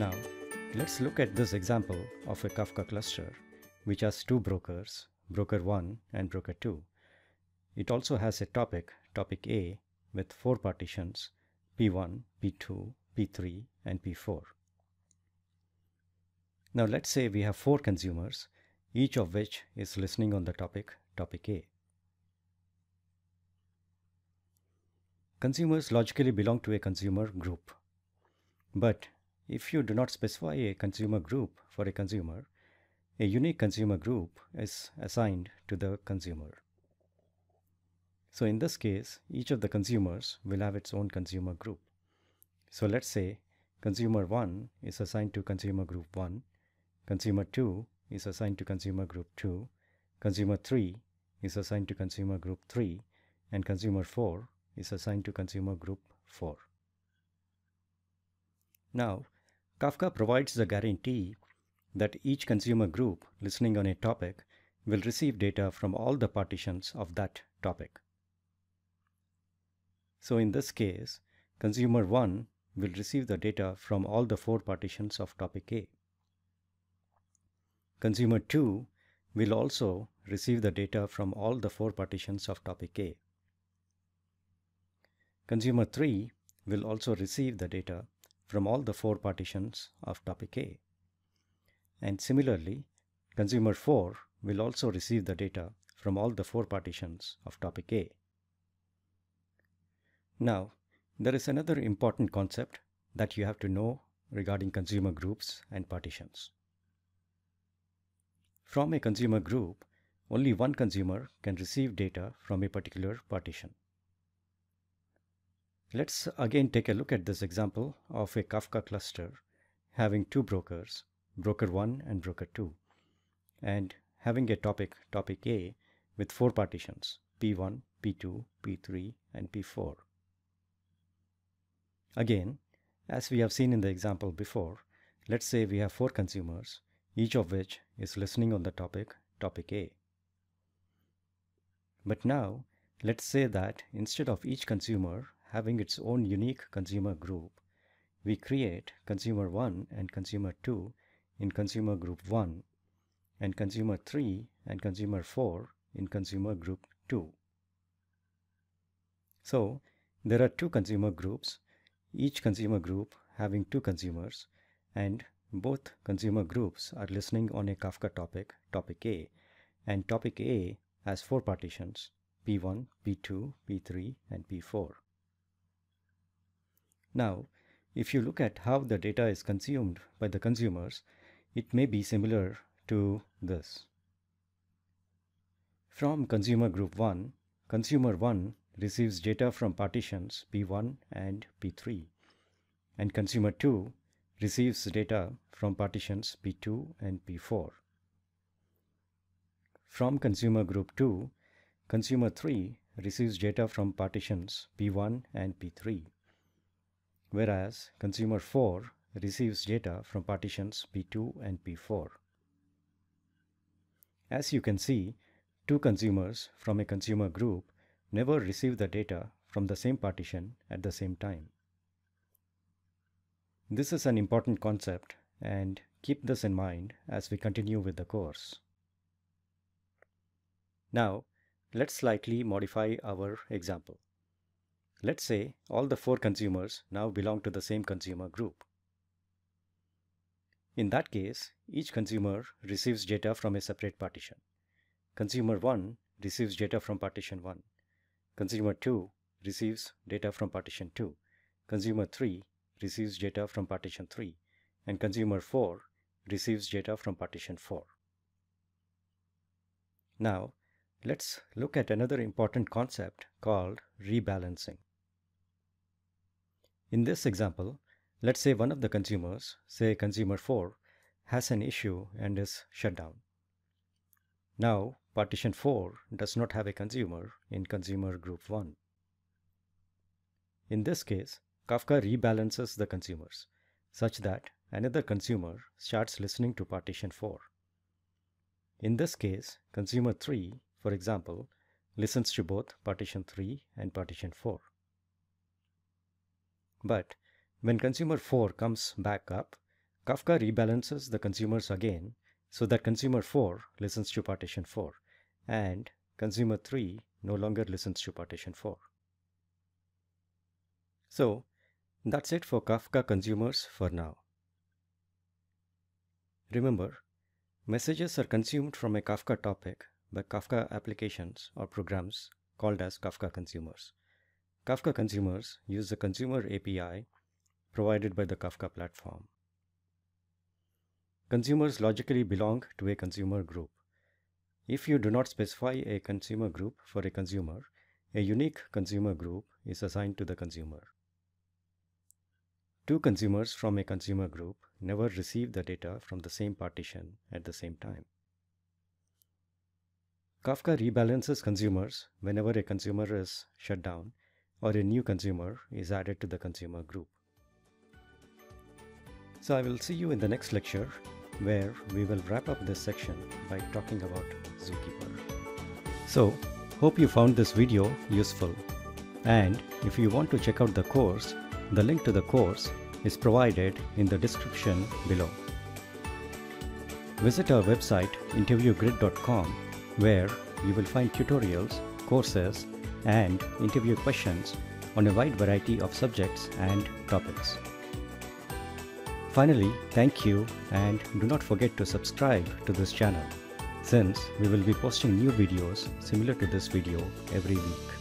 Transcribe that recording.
Now, let's look at this example of a Kafka cluster which has two brokers, broker 1 and broker 2. It also has a topic, topic A, with four partitions, P1, P2, P3, and P4. Now let's say we have four consumers, each of which is listening on the topic, topic A. Consumers logically belong to a consumer group. But if you do not specify a consumer group for a consumer, a unique consumer group is assigned to the consumer. So in this case, each of the consumers will have its own consumer group. So let's say consumer 1 is assigned to consumer group 1, consumer 2 is assigned to consumer group 2, consumer 3 is assigned to consumer group 3, and consumer 4 is assigned to consumer group 4. Now, Kafka provides the guarantee that each consumer group listening on a topic will receive data from all the partitions of that topic. So in this case, consumer 1 will receive the data from all the four partitions of topic A. Consumer 2 will also receive the data from all the four partitions of topic A. Consumer 3 will also receive the data from all the four partitions of topic A. And similarly, consumer 4 will also receive the data from all the four partitions of topic A. Now, there is another important concept that you have to know regarding consumer groups and partitions. From a consumer group, only one consumer can receive data from a particular partition. Let's again take a look at this example of a Kafka cluster having two brokers, broker 1 and broker 2, and having a topic, topic A, with four partitions, P1, P2, P3, and P4. Again, as we have seen in the example before, let's say we have four consumers, each of which is listening on the topic, topic A. But now, let's say that instead of each consumer having its own unique consumer group, we create consumer 1 and consumer 2 in consumer group 1 and consumer 3 and consumer 4 in consumer group 2. So there are two consumer groups, each consumer group having two consumers and both consumer groups are listening on a Kafka topic, topic A, and topic A has four partitions, P1, P2, P3, and P4. Now, if you look at how the data is consumed by the consumers, it may be similar to this. From consumer group 1, consumer 1 receives data from partitions P1 and P3, and consumer 2 receives data from partitions P2 and P4. From consumer group 2, consumer 3 receives data from partitions P1 and P3 whereas consumer 4 receives data from partitions P2 and P4. As you can see, two consumers from a consumer group never receive the data from the same partition at the same time. This is an important concept and keep this in mind as we continue with the course. Now, let's slightly modify our example. Let's say all the four consumers now belong to the same consumer group. In that case, each consumer receives data from a separate partition. Consumer 1 receives data from partition 1. Consumer 2 receives data from partition 2. Consumer 3 receives data from partition 3. And consumer 4 receives data from partition 4. Now, let's look at another important concept called rebalancing. In this example, let's say one of the consumers, say consumer 4, has an issue and is shut down. Now, partition 4 does not have a consumer in consumer group 1. In this case, Kafka rebalances the consumers such that another consumer starts listening to partition 4. In this case, consumer 3, for example, listens to both partition 3 and partition 4. But when consumer 4 comes back up, Kafka rebalances the consumers again so that consumer 4 listens to partition 4 and consumer 3 no longer listens to partition 4. So that's it for Kafka consumers for now. Remember, messages are consumed from a Kafka topic by Kafka applications or programs called as Kafka consumers. Kafka consumers use the consumer API provided by the Kafka platform. Consumers logically belong to a consumer group. If you do not specify a consumer group for a consumer, a unique consumer group is assigned to the consumer. Two consumers from a consumer group never receive the data from the same partition at the same time. Kafka rebalances consumers whenever a consumer is shut down or a new consumer is added to the consumer group. So I will see you in the next lecture where we will wrap up this section by talking about Zookeeper. So hope you found this video useful and if you want to check out the course, the link to the course is provided in the description below. Visit our website interviewgrid.com where you will find tutorials, courses and interview questions on a wide variety of subjects and topics. Finally, thank you and do not forget to subscribe to this channel since we will be posting new videos similar to this video every week.